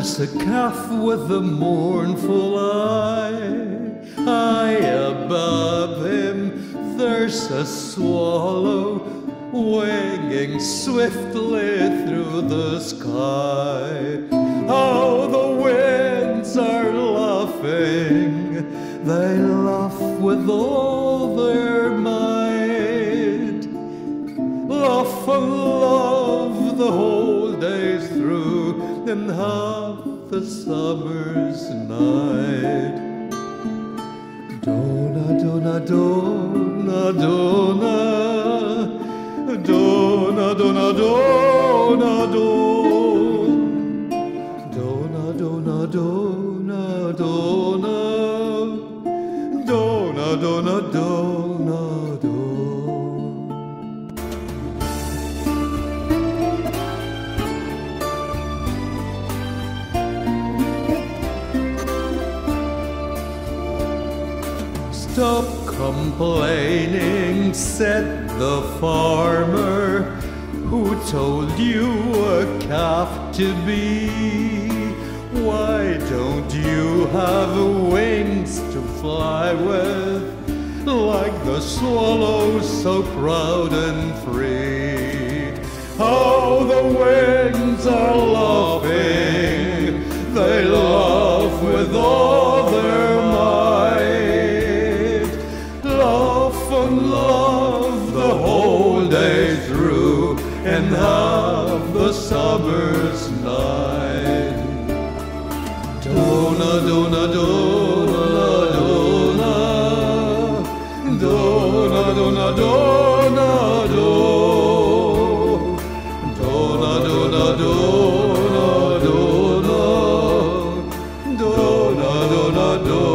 There's a calf with a mournful eye. High above him, there's a swallow winging swiftly through the sky. How the winds are laughing, they laugh with all their might. And half the summer's night. Dona, dona, dona, dona, dona, dona, dona, dona, dona, dona, dona, Stop complaining, said the farmer who told you a calf to be. Why don't you have wings to fly with, like the swallow so proud and free? Oh, the winds and of the summer's night. Dona, dona, dona, dona, dona, dona, dona, dona, dona, dona, dona, dona, dona, dona.